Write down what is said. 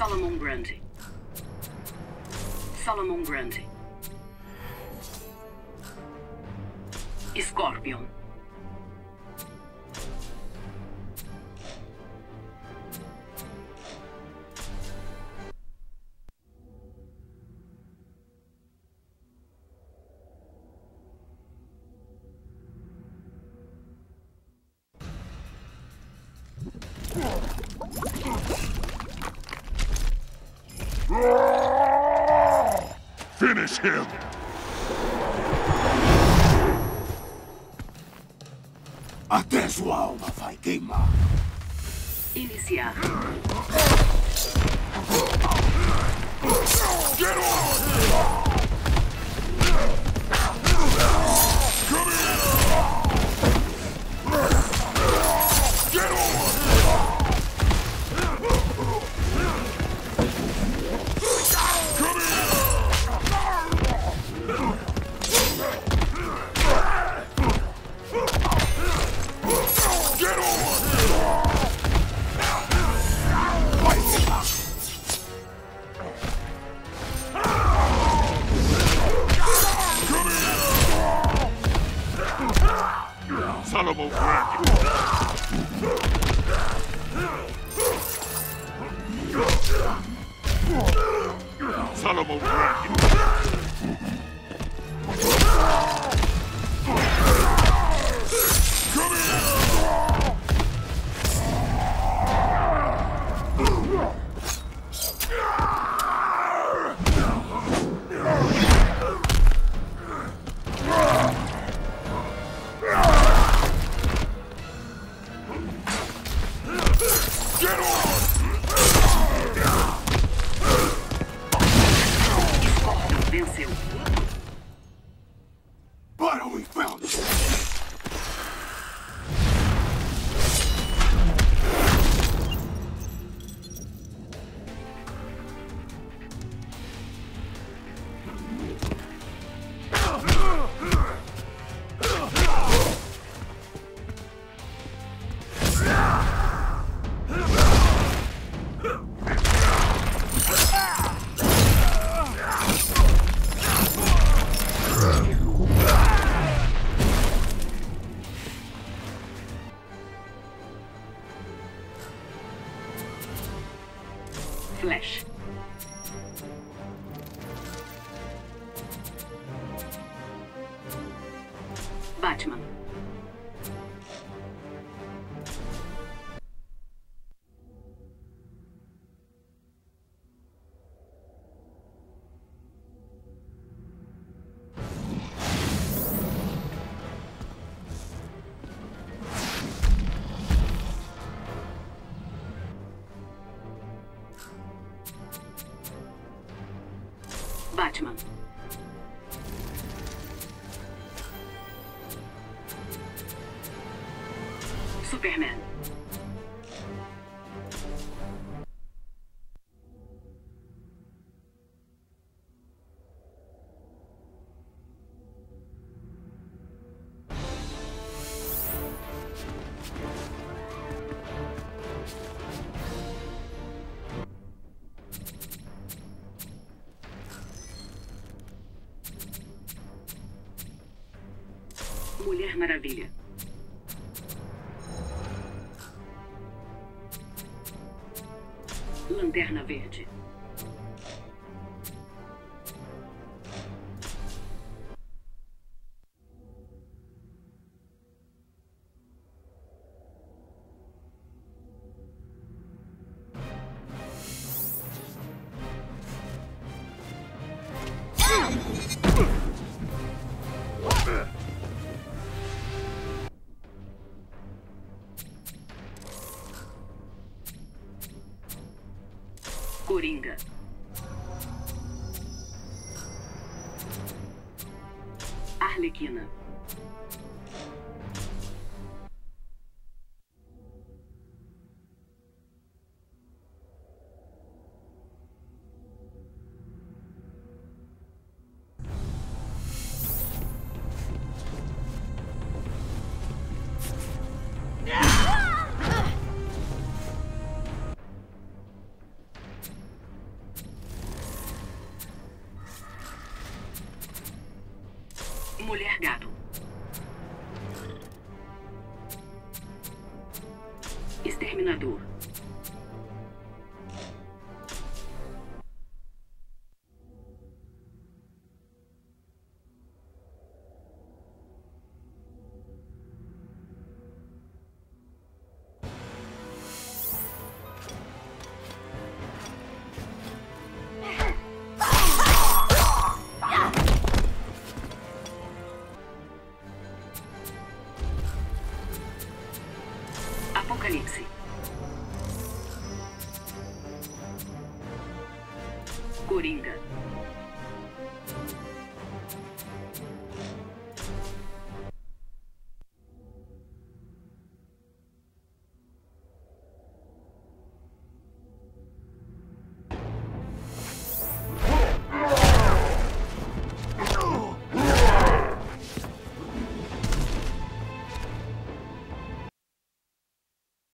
Solomon Grundy. Solomon Grundy. Scorpion. Finish him! Até sua alma vai queimar. Iniciar. Get on! Here! Solomon Grundy! Solomon Grundy! Come here! Flash. Batman. Batman. Superman. Mulher Maravilha. Lanterna Verde. Coringa. Arlequina. Mulher Gato. Exterminador. Coringa.